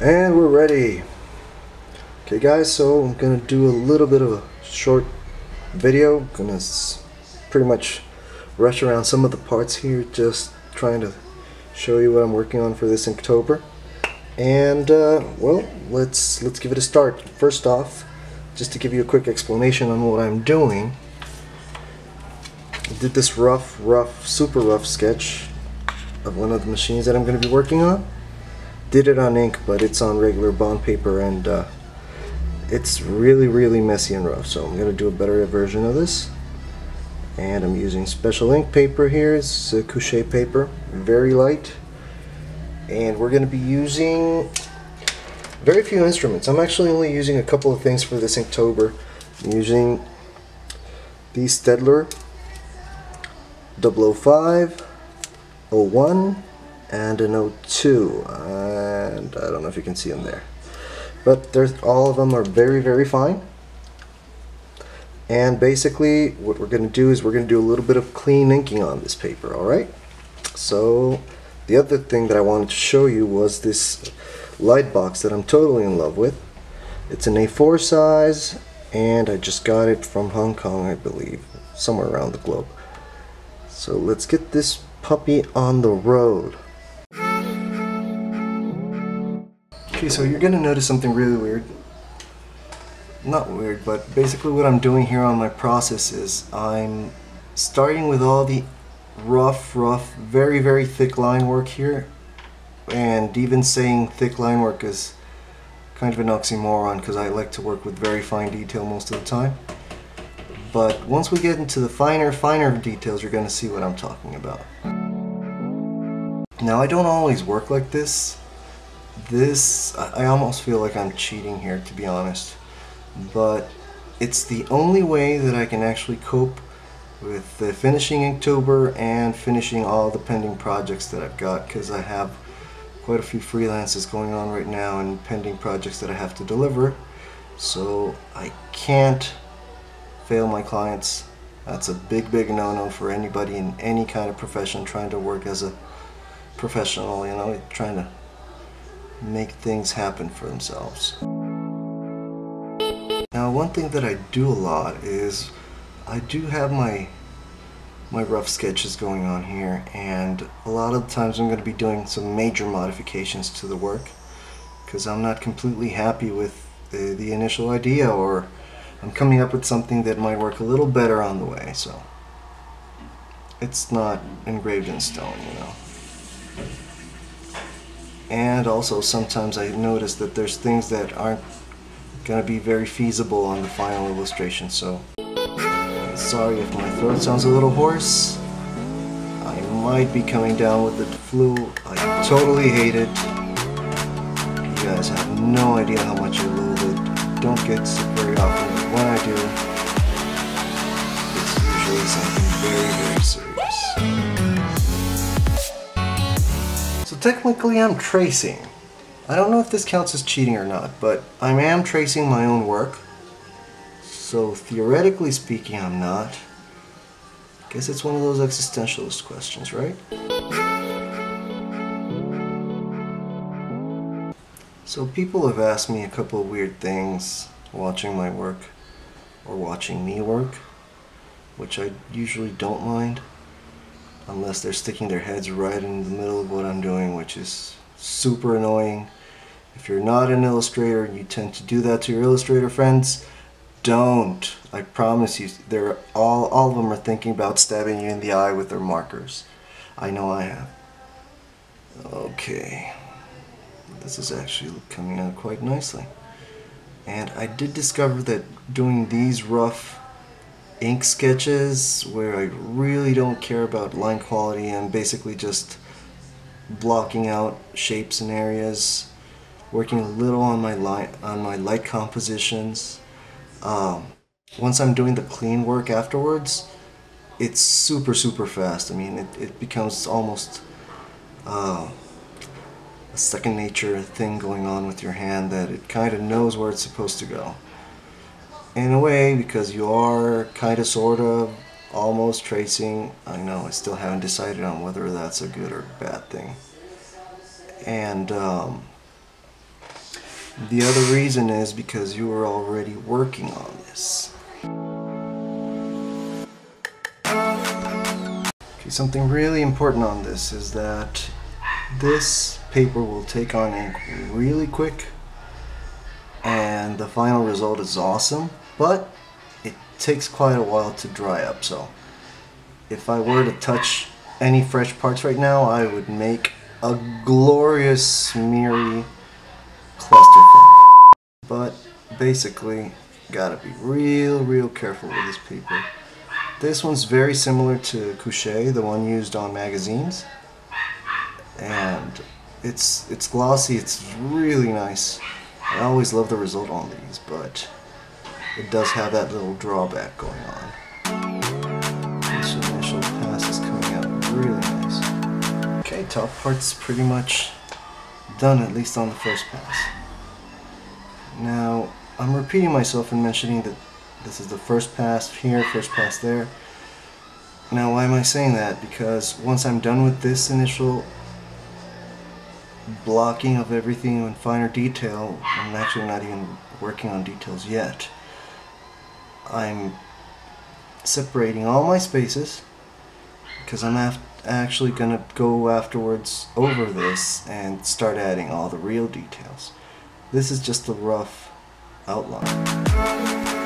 And we're ready. Okay guys, so I'm gonna do a little bit of a short video. Gonna pretty much rush around some of the parts here, just trying to show you what I'm working on for this October. And uh, well, let's let's give it a start. First off, just to give you a quick explanation on what I'm doing. I did this rough, rough, super rough sketch of one of the machines that I'm going to be working on. Did it on ink, but it's on regular bond paper and uh, it's really, really messy and rough. So I'm going to do a better version of this. And I'm using special ink paper here. It's a couche paper, very light. And we're going to be using very few instruments. I'm actually only using a couple of things for this Inktober. I'm using the Staedtler 005, 01, and an 02. And I don't know if you can see them there. But there's, all of them are very, very fine. And basically, what we're going to do is we're going to do a little bit of clean inking on this paper, alright? So, the other thing that I wanted to show you was this light box that I'm totally in love with. It's an A4 size, and I just got it from Hong Kong, I believe, somewhere around the globe. So let's get this puppy on the road. Okay, so you're gonna notice something really weird. Not weird, but basically what I'm doing here on my process is I'm starting with all the rough, rough, very, very thick line work here. And even saying thick line work is kind of an oxymoron because I like to work with very fine detail most of the time. But once we get into the finer, finer details, you're going to see what I'm talking about. Now, I don't always work like this. This, I almost feel like I'm cheating here, to be honest. But it's the only way that I can actually cope with the finishing Inktober and finishing all the pending projects that I've got because I have quite a few freelances going on right now and pending projects that I have to deliver. So I can't fail my clients. That's a big, big no-no for anybody in any kind of profession trying to work as a professional, you know, trying to make things happen for themselves. Now, one thing that I do a lot is I do have my my rough sketches going on here and a lot of times I'm going to be doing some major modifications to the work because I'm not completely happy with the, the initial idea or I'm coming up with something that might work a little better on the way so it's not engraved in stone you know and also sometimes I notice that there's things that aren't going to be very feasible on the final illustration so Sorry if my throat sounds a little hoarse. I might be coming down with the flu. I totally hate it. You guys have no idea how much I loathe it. Don't get sick very often. but When I do, it's usually something very, very serious. Technically I'm tracing. I don't know if this counts as cheating or not, but I am tracing my own work. So theoretically speaking, I'm not. Guess it's one of those existentialist questions, right? So people have asked me a couple of weird things watching my work or watching me work, which I usually don't mind unless they're sticking their heads right in the middle of what I'm doing, which is super annoying. If you're not an illustrator and you tend to do that to your illustrator friends, don't. I promise you, they're all all of them are thinking about stabbing you in the eye with their markers. I know I have. Okay. This is actually coming out quite nicely. And I did discover that doing these rough ink sketches where I really don't care about line quality and basically just blocking out shapes and areas, working a little on my light on my light compositions. Um, once I'm doing the clean work afterwards, it's super super fast. I mean, it, it becomes almost uh, a second nature thing going on with your hand that it kind of knows where it's supposed to go. In a way, because you are kind of sort of almost tracing. I know I still haven't decided on whether that's a good or bad thing. And um, The other reason is because you were already working on this. Okay, something really important on this is that this paper will take on ink really quick and the final result is awesome, but it takes quite a while to dry up. So if I were to touch any fresh parts right now, I would make a glorious smeary clusterfuck. But basically, gotta be real, real careful with this paper. This one's very similar to Couché, the one used on magazines. And it's it's glossy, it's really nice. I always love the result on these, but it does have that little drawback going on. This initial pass is coming out really nice. Okay, top part's pretty much done, at least on the first pass. Now, I'm repeating myself and mentioning that this is the first pass here, first pass there. Now, why am I saying that? Because once I'm done with this initial blocking of everything in finer detail, I'm actually not even working on details yet. I'm separating all my spaces because I'm actually going to go afterwards over this and start adding all the real details. This is just the rough outline.